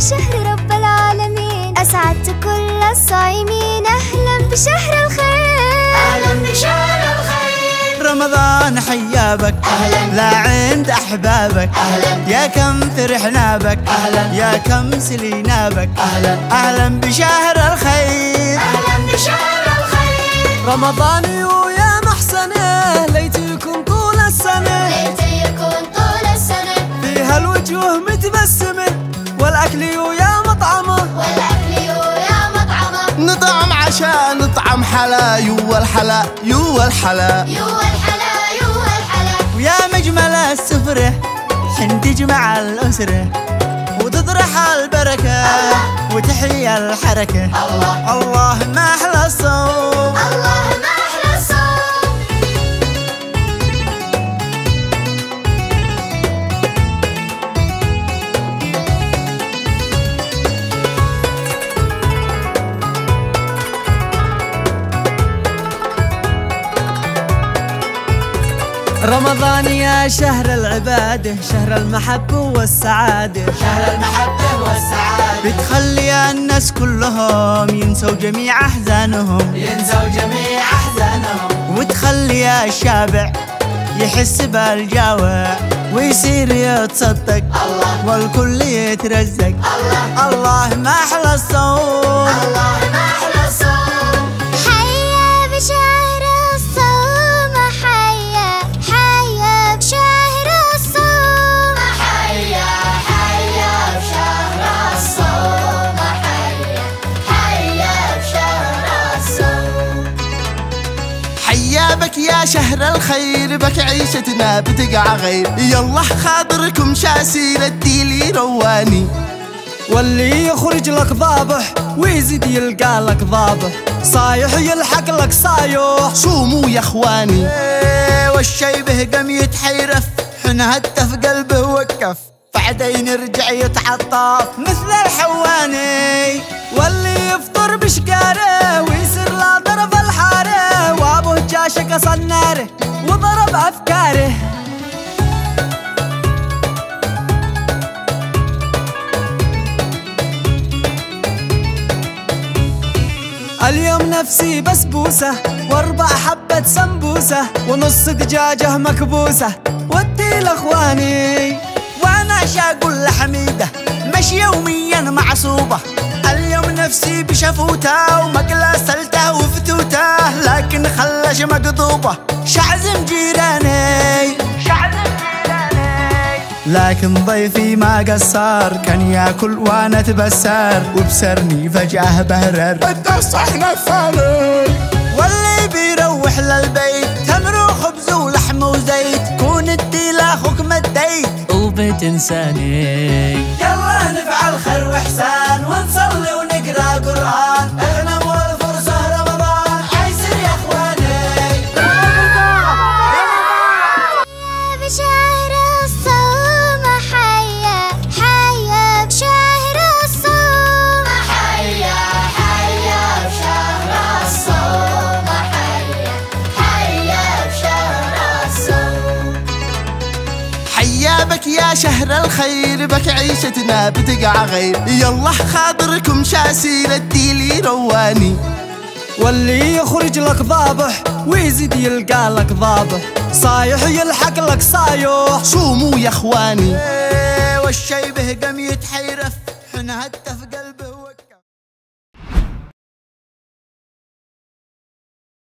شهر رب العالمين. أسعدت كل الصائمين. أهلا بشهر الخير. أهلا بشهر الخير. رمضان حيابك. أهلا. لا عند أحبابك. أهلا. يا كم فرحنا بك أهلا. يا كم سلينا بك أهلا. أهلا بشهر الخير. أهلا بشهر الخير. رمضان والاكل ويا مطعمه. والأكل ويا مطعمه. نطعم عشاء نطعم حلا. يو الحلا يو الحلا. يو الحلا يو الحلا. ويا مجمل السفرة حين تجمع الأسرة. وتطرح البركة وتحيي الحركة. الله. الله ما أحلى الصوم. الله رمضان يا شهر العباده شهر المحبة والسعادة. شهر المحبة والسعادة. بتخلي الناس كلهم ينسوا جميع أحزانهم. ينسوا جميع أحزانهم. وتخلي الشابع يحس بالجوع ويصير يتصدق. الله. والكل يترزق. الله. الله ما أحلى الصوم. الله ما أحلى حيابك يا شهر الخير بك عيشتنا بتقع غير. يلا خاطركم شاسير الديلي رواني واللي يخرج لك ضابح ويزيد يلقى لك ضابح. صايح يلحق لك صايح صوموا يا إخواني؟ إيه والشي به قم يتحيرف. حن هتف قلبه وقف. بعدين يرجع يتعطف. مثل الحواني وضرب افكاره اليوم نفسي بسبوسة وأربع حبة سمبوسة ونص دجاجة مكبوسة. ودي لأخواني وأنا شاقول لحميدة مش يوميا معصوبة. اليوم نفسي بشفوتة ومقلة سلتة وفتوتة لكن خلش مقضوبة. لكن ضيفي ما قصر. كان ياكل وأنا اتبسر وبسرني فجأة بهرر. التصح نفاني واللي بيروح للبيت. تمر وخبز ولحم وزيت. كون ادي لاخوك مديت وبتنساني. يلا نفعل خير وإحسان. ونصلي حيابك يا شهر الخير بك عيشتنا بتقع غير. يلا خاطركم شاسير الديلي رواني. واللي يخرج لك ضابح ويزيد يلقى لك ضابح. صايح يلحق لك صايح صوموا يا اخواني؟ إيه والشي به قم يتحيرف حن هتف